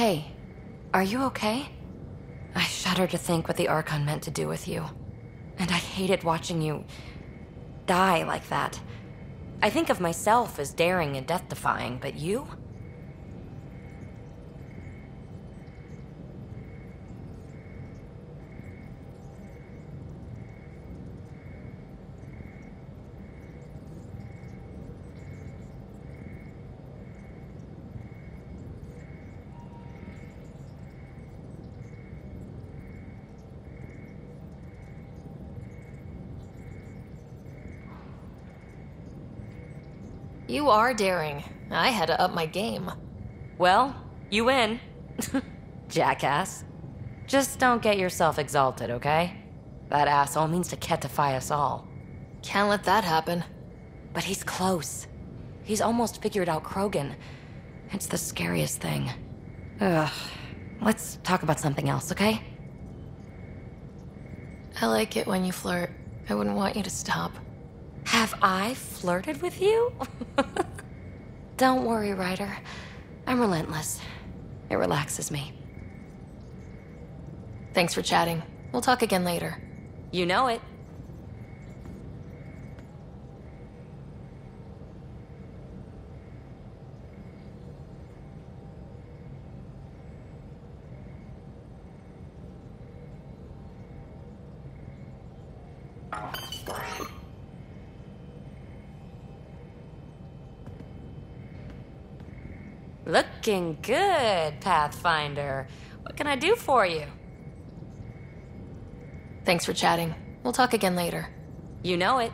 Hey, are you okay? I shudder to think what the Archon meant to do with you. And I hated watching you die like that. I think of myself as daring and death defying, but you? You are daring. I had to up my game. Well, you win. Jackass. Just don't get yourself exalted, okay? That asshole means to ketify us all. Can't let that happen. But he's close. He's almost figured out Krogan. It's the scariest thing. Ugh. Let's talk about something else, okay? I like it when you flirt. I wouldn't want you to stop. Have I flirted with you? Don't worry, Ryder. I'm relentless. It relaxes me. Thanks for chatting. We'll talk again later. You know it. Looking good, Pathfinder. What can I do for you? Thanks for chatting. We'll talk again later. You know it.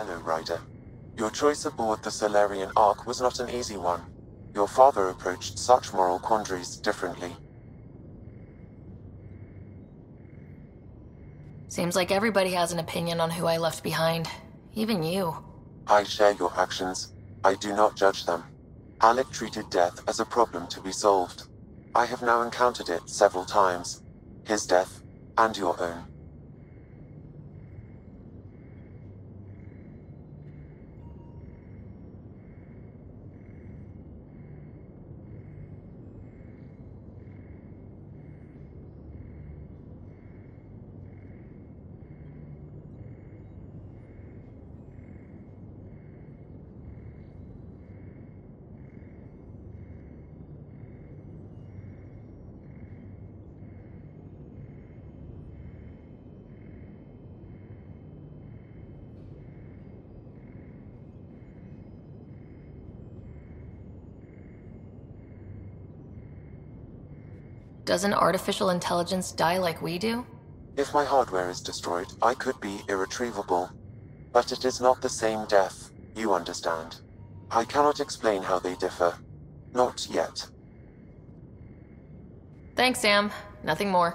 Hello, Ryder. Your choice aboard the Salarian Ark was not an easy one. Your father approached such moral quandaries differently. Seems like everybody has an opinion on who I left behind. Even you. I share your actions. I do not judge them. Alec treated death as a problem to be solved. I have now encountered it several times. His death, and your own. Doesn't artificial intelligence die like we do? If my hardware is destroyed, I could be irretrievable. But it is not the same death, you understand. I cannot explain how they differ. Not yet. Thanks, Sam. Nothing more.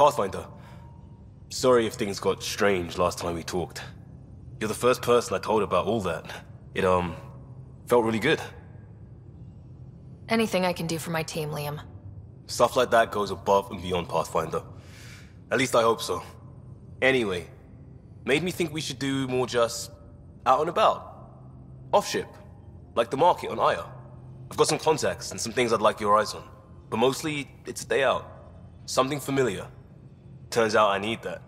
Pathfinder. Sorry if things got strange last time we talked. You're the first person I told about all that. It, um, felt really good. Anything I can do for my team, Liam. Stuff like that goes above and beyond Pathfinder. At least I hope so. Anyway, made me think we should do more just out and about. Off ship. Like the market on Aya. I've got some contacts and some things I'd like your eyes on. But mostly, it's a day out. Something familiar. Turns out I need that.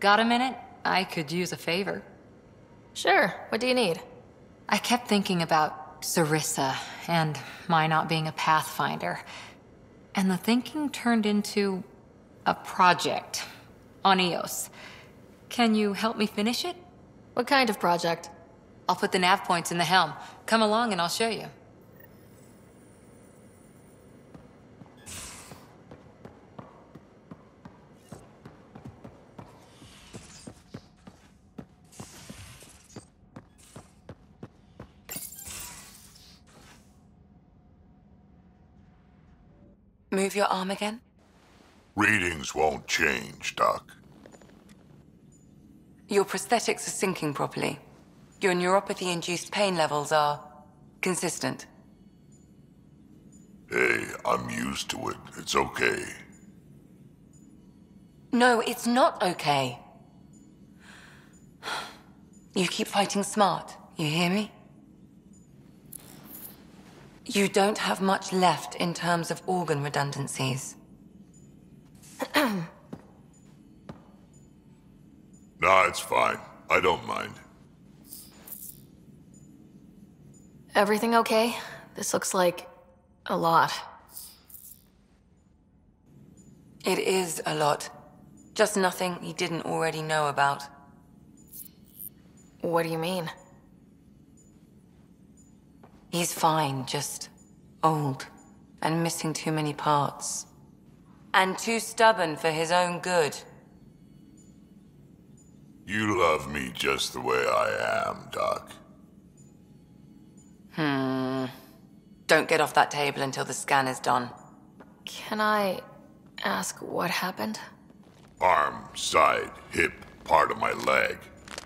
Got a minute? I could use a favor. Sure, what do you need? I kept thinking about Sarissa and my not being a Pathfinder. And the thinking turned into a project on Eos. Can you help me finish it? What kind of project? I'll put the nav points in the helm. Come along and I'll show you. Move your arm again. Readings won't change, Doc. Your prosthetics are syncing properly. Your neuropathy-induced pain levels are consistent. Hey, I'm used to it. It's okay. No, it's not okay. You keep fighting smart, you hear me? You don't have much left in terms of organ redundancies. Nah, it's fine. I don't mind. Everything okay? This looks like a lot. It is a lot. Just nothing he didn't already know about. What do you mean? He's fine, just old and missing too many parts. And too stubborn for his own good. You love me just the way I am, Doc. Hmm. Don't get off that table until the scan is done. Can I ask what happened? Arm, side, hip, part of my leg.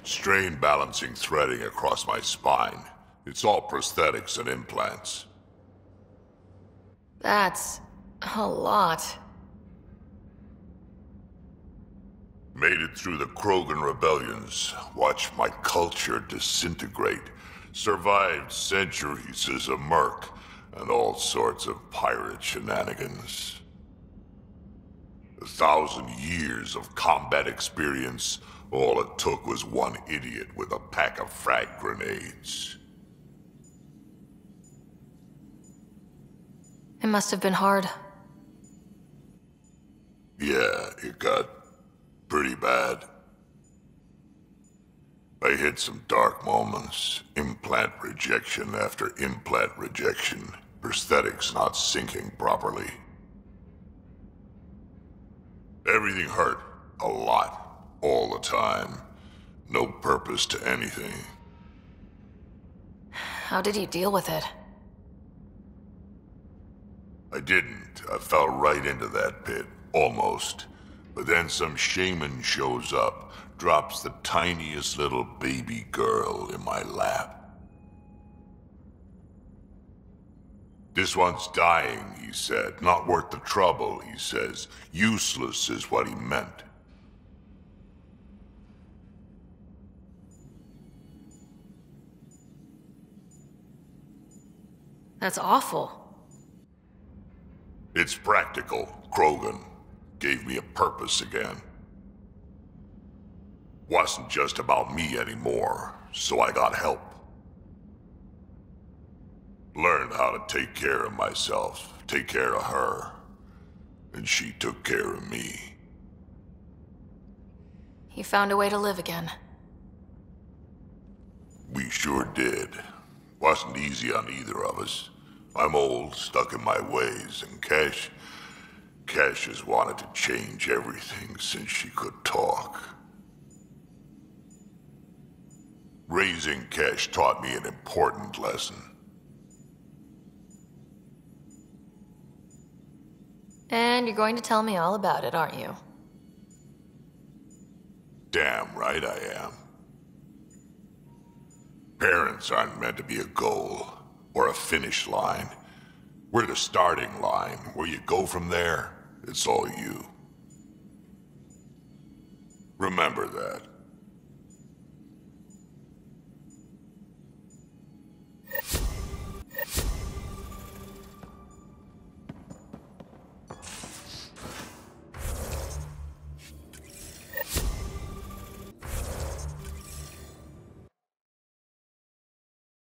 Strain balancing threading across my spine. It's all prosthetics and implants. That's a lot. Made it through the Krogan rebellions. Watched my culture disintegrate. Survived centuries as a merc and all sorts of pirate shenanigans. A thousand years of combat experience, all it took was one idiot with a pack of frag grenades. It must have been hard. Yeah, it got pretty bad. I hit some dark moments. Implant rejection after implant rejection. Prosthetics not sinking properly. Everything hurt. A lot. All the time. No purpose to anything. How did you deal with it? I didn't. I fell right into that pit. Almost. But then some shaman shows up, drops the tiniest little baby girl in my lap. This one's dying, he said. Not worth the trouble, he says. Useless is what he meant. That's awful. It's practical, Krogan. Gave me a purpose again. Wasn't just about me anymore, so I got help. Learned how to take care of myself, take care of her. And she took care of me. You found a way to live again. We sure did. Wasn't easy on either of us. I'm old, stuck in my ways, and Kesh... Kesh has wanted to change everything since she could talk. Raising Kesh taught me an important lesson. And you're going to tell me all about it, aren't you? Damn right I am. Parents aren't meant to be a goal or a finish line. We're the starting line. Where you go from there, it's all you. Remember that.